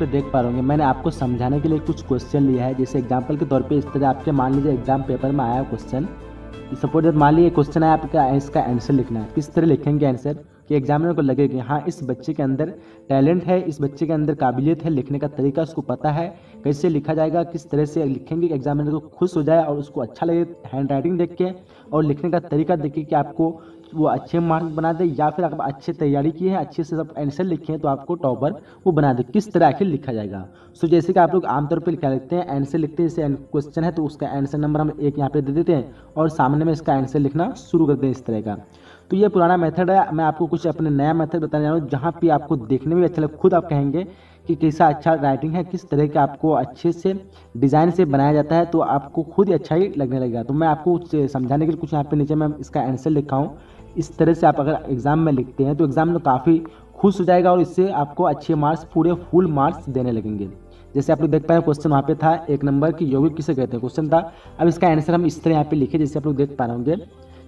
पे देख पा रहे मैंने आपको समझाने के लिए कुछ क्वेश्चन लिया है। जैसे एग्ज़ाम्पल के तौर पे इस तरह आपके, मान लीजिए एग्ज़ाम पेपर में आया क्वेश्चन सपोज़ जब मान लीजिए क्वेश्चन है आपका, इसका आंसर लिखना है। किस तरह लिखेंगे आंसर कि एग्जामिनर को लगे कि हाँ इस बच्चे के अंदर टैलेंट है, इस बच्चे के अंदर काबिलियत है लिखने का तरीका, उसको पता है कैसे लिखा जाएगा, किस तरह से लिखेंगे कि एग्जामिनर को खुश हो जाए और उसको अच्छा लगे हैंड राइटिंग देख के और लिखने का तरीका देख के कि आपको वो अच्छे मार्क्स बना दे या फिर अगर अच्छे तैयारी की है अच्छे से सब आंसर लिखे हैं तो आपको टॉपर वो बना दे। किस तरह आखिर लिखा जाएगा? सो so, जैसे कि आप लोग आमतौर पर क्या लिखते हैं आंसर लिखते हैं जैसे क्वेश्चन है तो उसका आंसर नंबर हम एक यहाँ पर दे देते हैं और सामने में इसका आंसर लिखना शुरू कर हैं इस तरह का। तो ये पुराना मेथड है मैं आपको कुछ अपने नया मेथड बताने जा रहा हूँ जहाँ पे आपको देखने में अच्छा लगे। खुद आप कहेंगे कि कैसा अच्छा राइटिंग है किस तरह के आपको अच्छे से डिज़ाइन से बनाया जाता है तो आपको खुद ही अच्छा ही लगने लगेगा। तो मैं आपको समझाने के लिए कुछ यहाँ पे नीचे मैं इसका आंसर लिखा हूँ। इस तरह से आप अगर एग्ज़ाम में लिखते हैं तो एग्ज़ाम में काफ़ी खुश हो जाएगा और इससे आपको अच्छे मार्क्स पूरे फुल मार्क्स देने लगेंगे। जैसे आप लोग देख पाए क्वेश्चन वहाँ पे था एक नंबर की यौगिक किसे कहते हैं? क्वेश्चन था। अब इसका आंसर हम इस तरह यहाँ पे लिखे, जैसे आप लोग देख पा रहे होंगे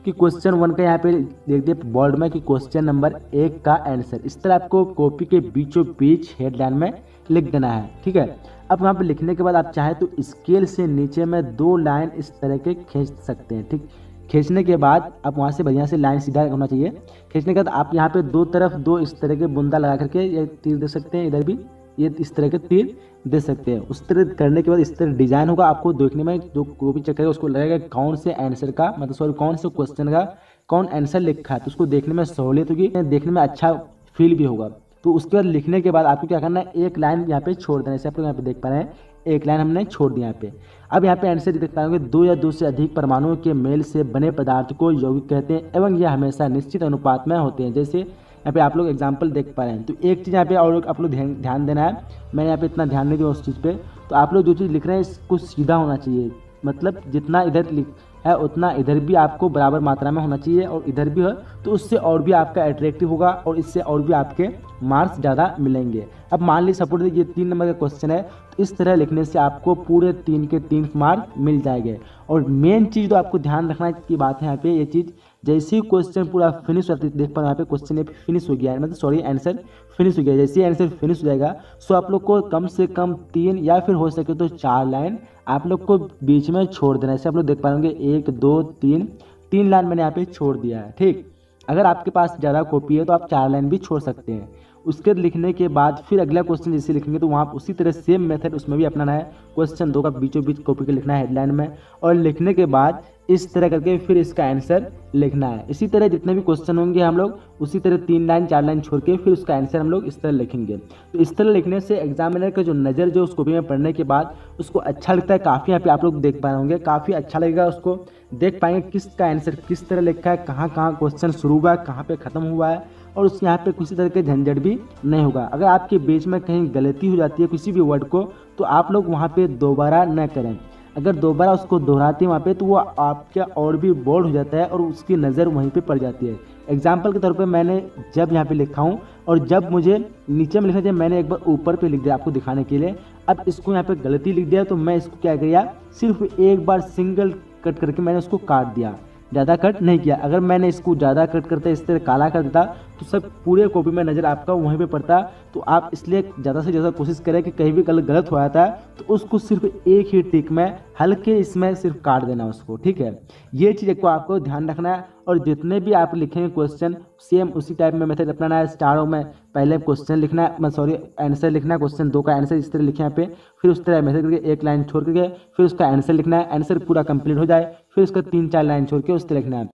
कि क्वेश्चन वन का यहाँ पे देख दिए बोर्ड में कि क्वेश्चन नंबर एक का आंसर इस तरह आपको कॉपी के बीचों बीच हेडलाइन में लिख देना है, ठीक है? अब वहाँ पे लिखने के बाद आप चाहें तो स्केल से नीचे में दो लाइन इस तरह के खींच सकते हैं, ठीक? खींचने के बाद आप वहाँ से बढ़िया से लाइन सीधा होना चाहिए। खींचने के बाद आप यहाँ पे दो तरफ़ दो इस तरह के बुंदा लगा करके ये तीर दे सकते हैं, इधर भी ये इस तरह के तीर दे सकते हैं। उस तरह करने के बाद इस तरह डिज़ाइन होगा आपको देखने में, जो कॉपी चेक करेगा उसको लगेगा कौन से आंसर का मतलब सॉरी कौन से क्वेश्चन का, कौन आंसर लिखा है। तो उसको देखने में सहूलियत होगी, देखने में अच्छा फील भी होगा। तो उसके बाद लिखने के बाद आपको क्या करना है, एक लाइन यहाँ पे छोड़ देना जैसे आप लोग यहाँ पे देख पा रहे हैं। एक लाइन हमने छोड़ दिया यहाँ पे। अब यहाँ पे आंसर देख पाएँगे दो या दो से अधिक परमाणुओं के मेल से बने पदार्थ को यौगिक कहते हैं एवं यह हमेशा निश्चित अनुपात में होते हैं। जैसे यहाँ पे आप लोग एग्ज़ाम्पल देख पा रहे हैं। तो एक चीज़ यहाँ पे और आप लोग ध्यान देना है। मैंने यहाँ पे इतना ध्यान नहीं दिया उस चीज़ पर तो आप लोग जो चीज़ लिख रहे हैं, इसको सीधा होना चाहिए। मतलब जितना इधर लिख है, उतना इधर भी आपको बराबर मात्रा में होना चाहिए और इधर भी हो तो उससे और भी आपका एट्रैक्टिव होगा और इससे और भी आपके मार्क्स ज़्यादा मिलेंगे। अब मान लीजिए सपोर्ट ये तीन नंबर का क्वेश्चन है तो इस तरह लिखने से आपको पूरे तीन के तीन मार्क मिल जाएँगे। और मेन चीज़ तो आपको ध्यान रखना की बात है यहाँ पे, ये चीज़ जैसे ही क्वेश्चन पूरा फिनिश होता देख पा यहाँ पे क्वेश्चन ये फिनिश हो गया है। मतलब सॉरी आंसर फिनिश हो गया जैसे ही आंसर फिनिश हो जाएगा सो आप लोग को कम से कम तीन या फिर हो सके तो चार लाइन आप लोग को बीच में छोड़ देना ऐसे आप लोग देख पाएँगे एक, दो, तीन तीन लाइन मैंने यहाँ पे छोड़ दिया है, ठीक? अगर आपके पास ज़्यादा कॉपी है तो आप चार लाइन भी छोड़ सकते हैं। उसके लिखने के बाद फिर अगला क्वेश्चन जैसे लिखेंगे तो वहाँ उसी तरह सेम मेथड उसमें भी अपनाना है। क्वेश्चन दो का बीचों बीच कॉपी के लिखना है हेडलाइन में और लिखने के बाद इस तरह करके फिर इसका आंसर लिखना है। इसी तरह जितने भी क्वेश्चन होंगे हम लोग, उसी तरह तीन लाइन, चार लाइन छोड़ के फिर उसका आंसर हम लोग इस तरह लिखेंगे। तो इस तरह लिखने से एग्जामिनर का जो नज़र जो उस कॉपी में पढ़ने के बाद, उसको अच्छा लगता है। काफ़ी यहाँ पे आप लोग देख पाए होंगे। काफ़ी अच्छा लगेगा उसको। देख पाएँगे किसका आंसर किस तरह लिखा है, कहाँ कहाँ क्वेश्चन शुरू हुआ है, कहाँ पर ख़त्म हुआ है और उस यहाँ पे किसी तरह के झंझट भी नहीं होगा। अगर आपके बीच में कहीं गलती हो जाती है किसी भी वर्ड को तो आप लोग वहाँ पर दोबारा न करें। अगर दोबारा उसको दोहराते वहाँ पे तो वो आपका और भी बोर्ड हो जाता है और उसकी नज़र वहीं पे पड़ जाती है। एग्ज़ाम्पल के तौर पे मैंने जब यहाँ पे लिखा हूँ और जब मुझे नीचे में लिखा चाहिए मैंने एक बार ऊपर पे लिख दिया आपको दिखाने के लिए। अब इसको यहाँ पे गलती लिख दिया तो मैं इसको क्या किया, सिर्फ़ एक बार सिंगल कट करके मैंने उसको काट दिया। ज़्यादा कट नहीं किया। अगर मैंने इसको ज़्यादा कट करते, इस तरह काला कर देता तो सब पूरे कॉपी में नज़र आपका वहीं पे पड़ता। तो आप इसलिए ज़्यादा से ज़्यादा कोशिश करें कि कहीं भी गलत गलत हो जाता है तो उसको सिर्फ़ एक ही टिक में, हल्के इसमें सिर्फ़ काट देना उसको, ठीक है? ये चीज़ को आपको ध्यान रखना है, और जितने भी आप लिखेंगे क्वेश्चन सेम उसी टाइप में मेथड अपनाना है स्टारों में पहले क्वेश्चन लिखना है सॉरी आंसर लिखना है क्वेश्चन दो का आंसर इस तरह लिखे यहाँ पे, फिर उस तरह मेथड करके एक लाइन छोड़ करके, फिर उसका आंसर लिखना है आंसर पूरा कंप्लीट हो जाए, फिर उसका तीन चार लाइन छोड़ के उस तरह लिखना है।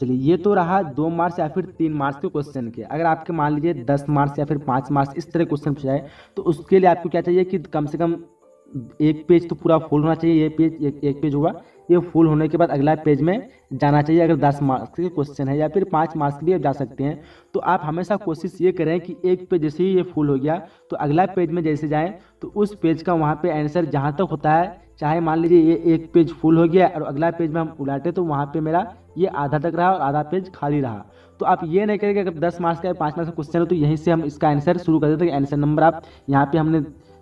चलिए ये तो रहा दो मार्च या फिर तीन मार्च के क्वेश्चन के। अगर आपके मान लीजिए दस मार्च या फिर पाँच मार्च इस तरह क्वेश्चन पूछा जाए तो उसके लिए आपको क्या चाहिए कि कम से कम एक पेज तो पूरा फुल होना चाहिए ये पेज एक, एक पेज हुआ ये फुल होने के बाद अगला पेज में जाना चाहिए अगर दस मार्क्स के क्वेश्चन है या फिर पाँच मार्क्स के लिए जा सकते हैं। तो आप हमेशा कोशिश ये करें कि एक पेज जैसे ही ये फुल हो गया तो अगला पेज में जैसे जाएँ तो उस पेज का वहाँ पे आंसर जहाँ तक होता है चाहे मान लीजिए ये एक पेज फुल हो गया और अगला पेज में हम उलाटे तो वहाँ पे मेरा ये आधा तक रहा और आधा पेज खाली रहा। तो आप ये नहीं करेंगे, अगर दस मार्क्स का पाँच मार्क्स का क्वेश्चन हो तो यहीं से हम इसका आंसर शुरू कर देते हैं। आंसर नंबर आप यहाँ पे हमने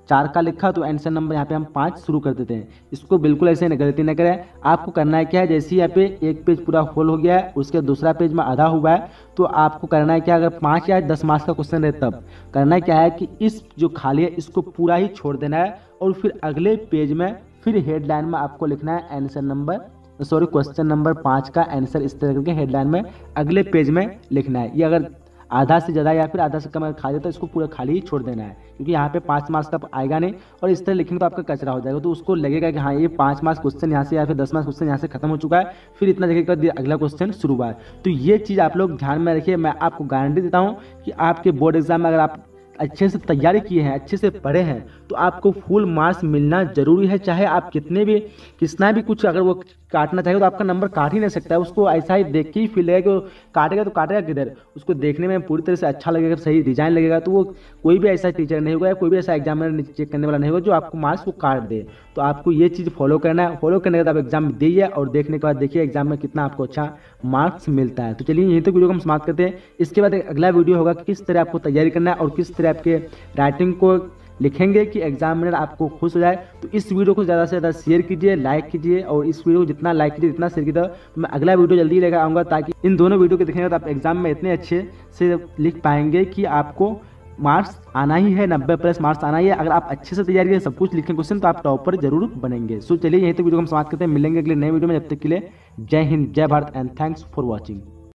चार का लिखा तो आंसर नंबर यहाँ पे हम पाँच शुरू कर देते हैं। इसको बिल्कुल ऐसे गलती न करें। आपको करना है क्या है, जैसे यहाँ पे एक पेज पूरा फुल हो गया है, उसके दूसरा पेज में आधा हुआ है तो आपको करना है क्या, अगर पाँच या दस मार्क्स का क्वेश्चन रहे तब? करना क्या है कि इस जो खाली है, इसको पूरा ही छोड़ देना है और फिर अगले पेज में फिर हेडलाइन में आपको लिखना है answer number sorry question number पाँच का आंसर इस तरह करके हेडलाइन में अगले पेज में लिखना है। ये अगर आधा से ज़्यादा या फिर आधा से कम खा जाए तो इसको पूरा खाली ही छोड़ देना है, क्योंकि यहाँ पे पाँच मार्क्स का आएगा नहीं और इस तरह लिखेंगे तो आपका कचरा हो जाएगा। तो उसको लगेगा कि हाँ ये पाँच मार्क्स क्वेश्चन यहाँ से या फिर दस मार्क्स क्वेश्चन यहाँ से खत्म हो चुका है, फिर इतना जगह कर अगला क्वेश्चन शुरू हुआ है। तो ये चीज़ आप लोग ध्यान में रखिए, मैं आपको गारंटी देता हूँ कि आपके बोर्ड एग्ज़ाम में अगर आप अच्छे से तैयारी किए हैं, अच्छे से पढ़े हैं तो आपको फुल मार्क्स मिलना ज़रूरी है, चाहे आप कितने भी, कितना भी कुछ अगर वो काटना चाहेगा तो आपका नंबर काट ही नहीं सकता है। उसको ऐसा ही देख के ही फील लगेगा कि वो काटेगा तो काटेगा किधर? उसको देखने में पूरी तरह से अच्छा लगेगा सही डिज़ाइन लगेगा तो वो कोई भी ऐसा टीचर नहीं होगा या कोई भी ऐसा एग्जामिनर चेक करने वाला नहीं होगा जो आपको मार्क्स को काट दे। तो आपको ये चीज़ फॉलो करना है। फॉलो करने के बाद आप एग्ज़ाम दीजिए और देखने के बाद देखिए एग्ज़ाम में कितना आपको अच्छा मार्क्स मिलता है। तो चलिए यहीं तक वीडियो को हम समाप्त करते हैं। इसके बाद अगला वीडियो होगा किस तरह आपको तैयारी करना है और किस तरह आपके राइटिंग को लिखेंगे कि एग्जामिनर आपको खुश हो जाए तो इस वीडियो को ज़्यादा से ज़्यादा शेयर कीजिए लाइक कीजिए, और इस वीडियो को जितना लाइक कीजिए, जितना शेयर कीजिए तो मैं अगला वीडियो जल्दी लेकर आऊँगा ताकि इन दोनों वीडियो को देखेंगे तो आप एग्ज़ाम में इतने अच्छे से लिख पाएँगे कि आपको मार्क्स आना ही है, नब्बे प्लस मार्क्स आना ही है। अगर आप अच्छे से तैयारी करें, सब कुछ लिखें क्वेश्चन तो आप टॉपर ज़रूर बनेंगे। सो चलिए यहीं तक वीडियो को हम समाप्त करते हैं। मिलेंगे अगले नए वीडियो में जब तक के लिए Jai Hind, Jai Bharat and thanks for watching